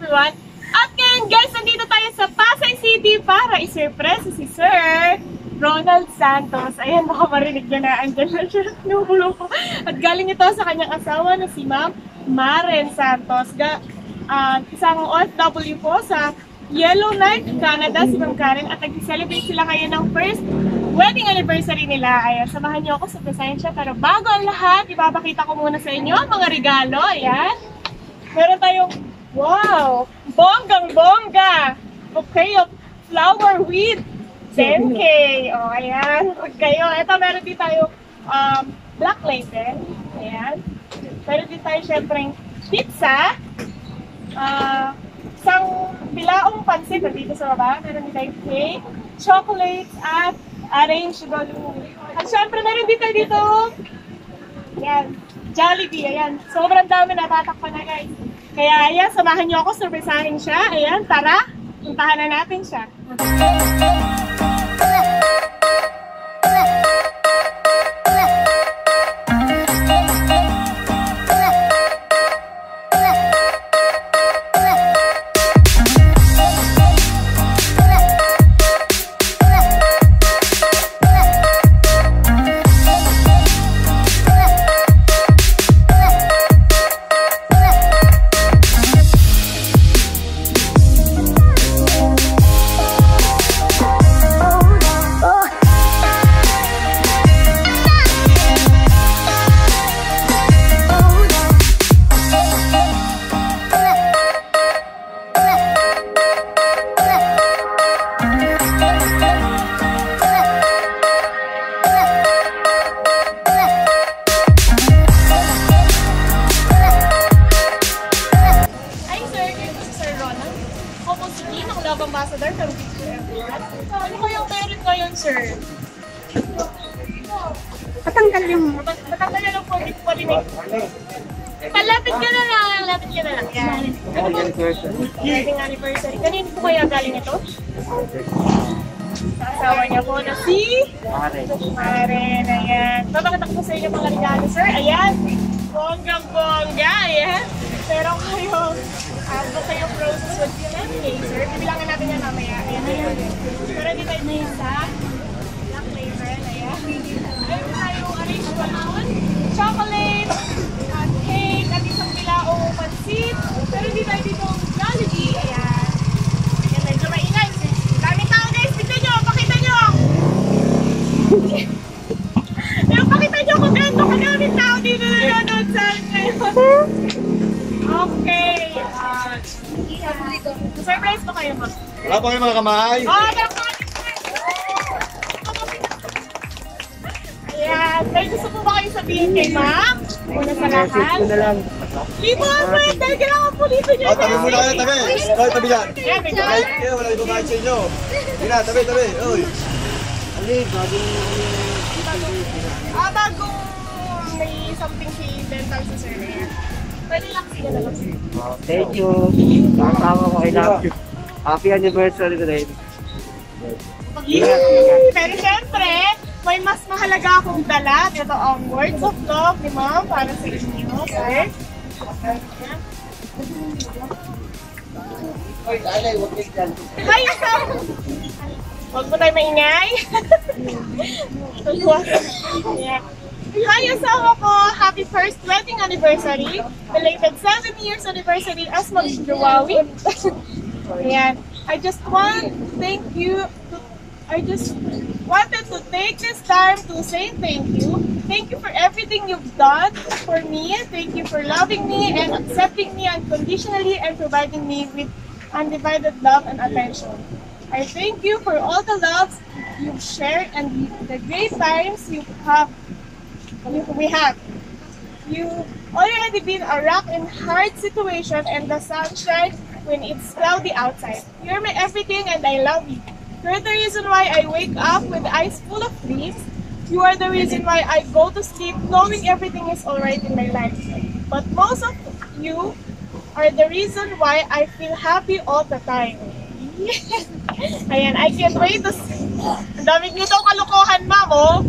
everyone. At ngayon guys, nandito tayo sa Pasay City para isurpresa si Sir Ronald Santos. Ayan, baka marinig niya na andyan na siya. Numulo ko. At galing ito sa kanyang asawa na si Ma'am Maren Santos. Ga, ah, isang OFW po sa Yellowknife, Canada, si Ma'am Karen. At nag-celebrate sila ngayon ng first wedding anniversary nila. Ayan, samahan niyo ako sa presensya. Pero bago ang lahat, ipapakita ko muna sa inyo ang mga regalo. Ayan. Meron tayong, wow, bonggang-bongga. Okay, of flower with 10K. O, oh, ayan. Huwag kayo. Ito, meron din tayo um, black label. Ayan. Meron din tayo, syempre, pizza. Ah, isang bilaong pansit dito sa baba. Meron din tayong cake, chocolate, at arranged balloon. At syempre, meron din tayo dito yan. Jollibee, ayan. Sobrang dami natatakpan na guys. Kaya ayan, samahan niyo ako, surprisahin siya. Ayan, tara, puntahan na natin siya. Patanggal yung... Na po, hindi ko parinig. Palapit ka na lang, lapit ka na lang. Yan. Ano po? Wedding anniversary. Kanino po kaya galing ito? Sa asawa niya po na si... Maren, ayan. Papakita ko sa inyo mga regalo, sir. Ayan. Bonggang bongga, ayan. Pero kayo, um, book kayo process with PLMK, sir. Bibilangan natin yan mamaya. Ayan, ayan. Pero hindi tayo may isa. Black flavor, ayan. Ayun tayo, arrange balloon, chocolate, at cake, at isang bilaong pansit. Pero hindi tayo dito Jollibee, ayan. Ayan, medyo maingay. Dami tao guys, tignan nyo, pakita nyo. Ayun, pakita nyo kung gaano kadaming tao dito na nanonood sa akin. Okay. Uh, surprise ko kayo, ma'am. Wala pa kayo mga kamay. Oh, dapat! Ayan. May gusto po ba kayo sabihin kay ma'am? Una sa lahat. Libo ang friend! Dahil kailangan po libo niya. Oh, tabi muna kayo, tabi. Oy, tabi yan. Tabi. Kaya wala ibang kahit sa inyo. Hindi na, tabi, tabi. Oy. Ah, bago may something si dental sa sir. Pwede lang sila na lang sir. Thank you. Kasama ko, I love. Happy anniversary rin. Yay! Pero syempre, may mas mahalaga akong dala. Ito ang words of love ni ma'am para sa inyo, sir. Hi, Sam! Huwag mo tayo maingay. yeah. Hi, asawa ko! Happy first wedding anniversary! Belated 7 years anniversary as mag-Jawawi. Ayan. I just want thank you. To, I just wanted to take this time to say thank you. Thank you for everything you've done for me. Thank you for loving me and accepting me unconditionally and providing me with undivided love and attention. I thank you for all the loves you've shared and the great times you have you, we have. You already been a rock in hard situation and the sunshine when it's cloudy outside. You're my everything and I love you. You're the reason why I wake up with eyes full of dreams. You are the reason why I go to sleep knowing everything is alright in my life. But most of you are the reason why I feel happy all the time. Ayan, I can't wait to see. Ang dami kalokohan, ma'am, oh.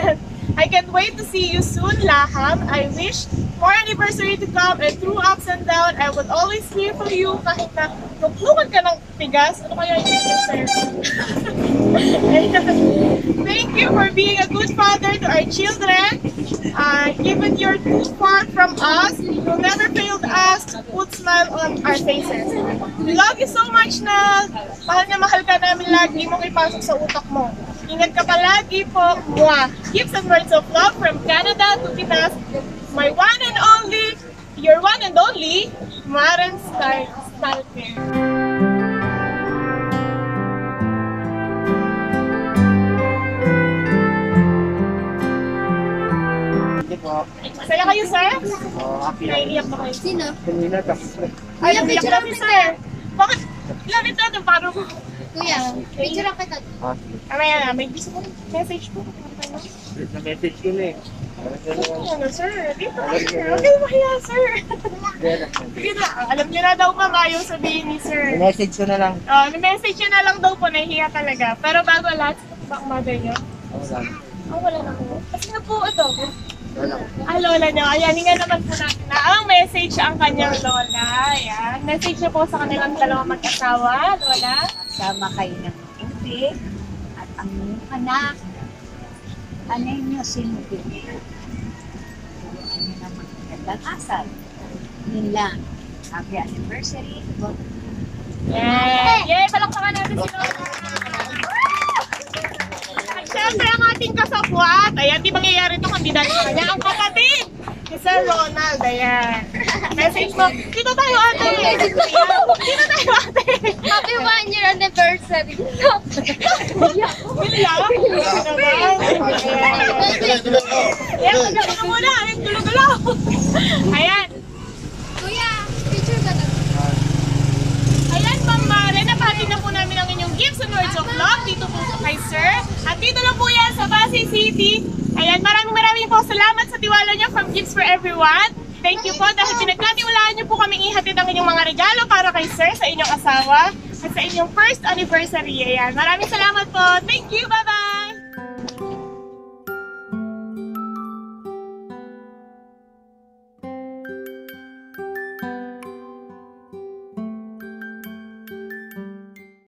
I can't wait to see you soon, Laham. I wish more anniversary to come and through ups and downs, I would always here for you kahit na nuklukan ka ng tigas. Ano kaya yung sir? Thank you for being a good father to our children. Uh, you're too far from us, you never failed us to put smile on our faces. We love you so much na mahal na mahal ka namin lagi mong ipasok sa utak mo. Ingat ka palagi po. Mwah. Gifts and words of love from Canada to Pinas. My one and only, your one and only, Maren Stal Stalker. Kayo, sir? Oh, happy yan. Naiiyak ba kayo? Sino? Kanina tapos Ay, na si sir. Bakit? Lamit natin, parang... Kuya, picture lang kita. Ah, Mamaya na, may gusto ko message po. na-message ko na eh. Ano, sir? Dito. Huwag kayo mahiya, sir. Na, alam niyo na daw ma'am, ayaw sabihin ni sir. message ko na lang. Uh, may message niyo na lang daw po, nahihiya talaga. Pero bago lahat, back mother niyo. Ako lang. Oh, wala na po. Kasi na po ito. Ah, lola niyo. Ayan, hinga naman po natin na ang message ang kanyang lola. Ayan. Message niyo po sa kanilang dalawang mag-asawa, lola. sama kayo ng mabuti at ang inyong anak, anay niyo sinubin. Turuan niyo ng magandang asal. Yun lang. Happy anniversary. Yay! Yay! Palakpakan natin si lola. At syempre ang ating kasapwat, ayan, di mangyayari ito kundi dahil sa kanya, ang kapatid ni Sir Ronald, ayan. Message mo, dito tayo ate. Dito tayo ate. Happy one year anniversary. Naman? Ayan. Ayan, magkano ka muna. Ayan, gulo-gulo. Ayan. Kuya, picture ka na. Ayan, Ma'am Mare, napati na po namin ang inyong gifts and words of love dito po kay Sir. At dito lang po yan sa Pasay City. Ayan, maraming maraming po salamat sa tiwala niyo from Gifts for Everyone. Thank you po dahil pinagkatiwalaan niyo po kami ihatid ang inyong mga regalo para kay Sir sa inyong asawa at sa inyong first anniversary. Ayan, maraming salamat po. Thank you, bye-bye!